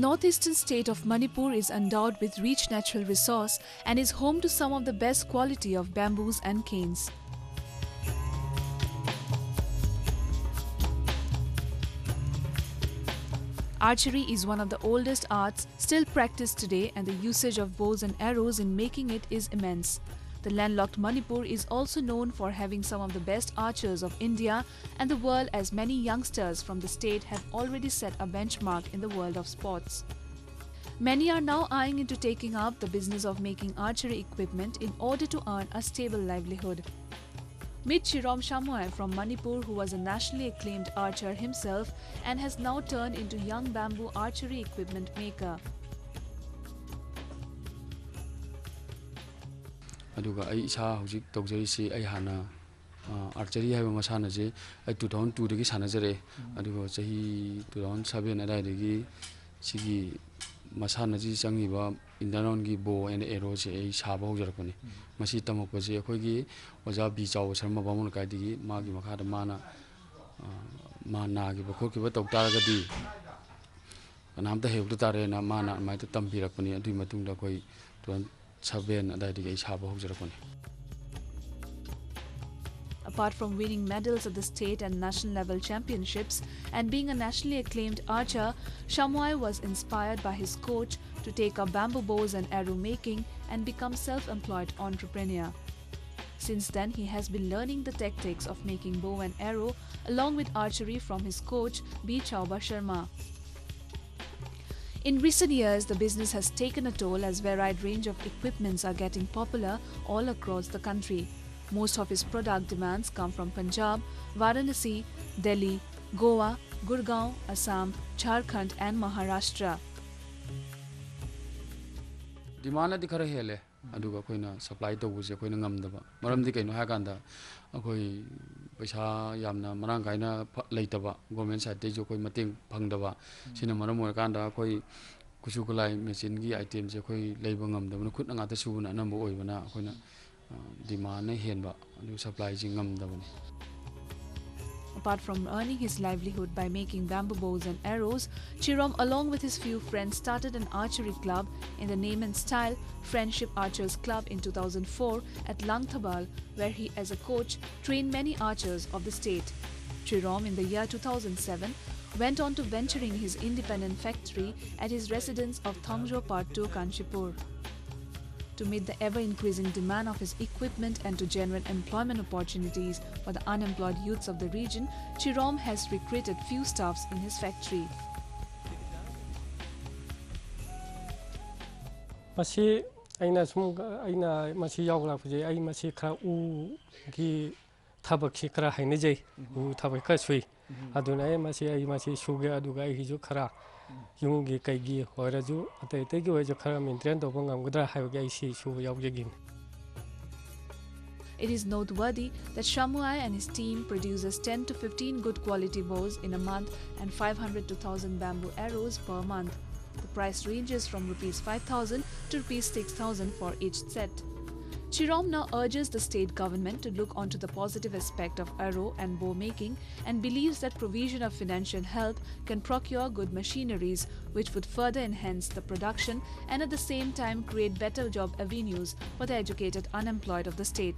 northeastern state of Manipur is endowed with rich natural resource and is home to some of the best quality of bamboos and canes. Archery is one of the oldest arts still practiced today and the usage of bows and arrows in making it is immense. The landlocked Manipur is also known for having some of the best archers of India and the world as many youngsters from the state have already set a benchmark in the world of sports. Many are now eyeing into taking up the business of making archery equipment in order to earn a stable livelihood. Meet Chirom Shamuyai from Manipur who was a nationally acclaimed archer himself and has now turned into young bamboo archery equipment maker. ꯑꯗꯨꯒ ꯑꯩ ꯏꯁꯥ ꯍꯧꯖꯤꯛ ꯇꯧꯖꯔꯤꯁꯤ ꯑꯩ ꯍꯥꯟꯅ archery ꯍꯥꯏꯕ ꯃꯁꯥꯟꯅꯁꯦ ꯑꯩ two thousand ꯇꯨꯗꯒꯤ ꯁꯥꯟꯅꯖꯔꯛꯑꯦ ꯑꯗꯨꯒ ꯆꯍꯤ two thousand seven ꯑꯗꯨꯋꯥꯏꯗꯒꯤ ꯁꯤꯒꯤ ꯃꯁꯥꯟꯅꯁꯤ ꯆꯪꯉꯤꯕ ꯏꯟꯗꯔꯅꯥꯎꯟꯒꯤ ꯕꯣ ꯑꯦꯟ ꯑꯦꯔꯣꯁꯦ ꯑꯩ ꯁꯥꯕ ꯍꯧꯖꯔꯛꯄꯅꯤ ꯃꯁꯤ ꯇꯝꯃꯛꯄꯁꯦ ꯑꯩꯈꯣꯏꯒꯤ ꯑꯣꯖꯥ ꯕꯤ ꯆꯥꯎꯕ ꯁꯔꯃ ꯕꯥꯃꯣꯟ ꯂꯩꯀꯥꯏꯗꯒꯤ ꯃꯥꯒꯤ ꯃꯈꯥꯗ ꯃꯥꯅ ꯃꯥ ꯅꯥꯈꯤꯕ ꯈꯣꯠꯈꯤꯕ ꯇꯧ ꯇꯥꯔꯒꯗꯤ ꯀꯅꯥꯝꯇ ꯍꯩꯍꯧꯗ ꯇꯥꯔꯦꯅ ꯃꯥꯅ ꯑꯗꯨꯃꯥꯏꯅ ꯇꯝꯕꯤꯔꯛꯄꯅꯤ ꯑꯗꯨꯒꯤ ꯃꯇꯨꯡꯗ ꯑꯩꯈꯣꯏ two thousand Apart from winning medals at the state and national level championships and being a nationally acclaimed archer, Shamuyai was inspired by his coach to take up bamboo bows and arrow making and become self-employed entrepreneur. Since then, he has been learning the tactics of making bow and arrow along with archery from his coach B. Chaoba Sharma. In recent years, the business has taken a toll as varied range of equipments are getting popular all across the country. Most of his product demands come from Punjab, Varanasi, Delhi, Goa, Gurgaon, Assam, Jharkhand and Maharashtra. paisa yamna marang gaina leitaba government side te jo koi mating phangdaba sina maram mo kan da koi kuchu kulai machine gi item je koi leiba ngam da na khut nga ta su na nam bo oi bana khoi na demand na hen ba supply ji ngam da bani Apart from earning his livelihood by making bamboo bows and arrows, Chirom along with his few friends started an archery club in the name and style Friendship Archers Club in 2004 at Langthabal where he as a coach trained many archers of the state. Chirom in the year 2007 went on to venturing his independent factory at his residence of Thongjo Part 2 Canchipur To meet the ever-increasing demand of his equipment and to generate employment opportunities for the unemployed youths of the region, Chirom has recruited few staffs in his factory. ꯃꯁꯤ ꯑꯩꯅ ꯁꯨꯝ ꯑꯩꯅ ꯃꯁꯤ ꯌꯥꯎꯒꯂꯛꯄꯁꯦ ꯑꯩ ꯃꯁꯤ ꯈꯔ ꯎꯒꯤ ꯊꯕꯛꯁꯤ ꯈꯔ ꯍꯩꯅꯖꯩ ꯎ ꯊꯕꯛ ꯈꯔ ꯁꯨꯏ ꯑꯗꯨꯅ ꯑꯩ ꯃꯁꯤ ꯑꯩ ꯃꯁꯤ ꯁꯨꯒꯦ ꯑꯗꯨꯒ ꯑꯩꯒꯤꯁꯨ ꯈꯔ ꯌꯨꯝꯒꯤ ꯀꯩꯒꯤ ꯑꯣꯏꯔꯁꯨ ꯑꯇꯩ ꯑꯇꯩꯒꯤ ꯑꯣꯏꯔꯁꯨ ꯈꯔ ꯃꯦꯟꯇꯦꯟ ꯇꯧꯕ ꯉꯝꯒꯗ꯭ꯔꯥ ꯍꯥꯏꯕꯒꯤ ꯑꯩ ꯁꯤꯁꯨ It is noteworthy that Shamuyai and his team produces 10 to 15 good quality bows in a month and 500 to 1000 bamboo arrows per month. The price ranges from rupees 5000 to rupees 6000 for each set. Chirom now urges the state government to look onto the positive aspect of arrow and bow making and believes that provision of financial help can procure good machineries which would further enhance the production and at the same time create better job avenues for the educated unemployed of the state.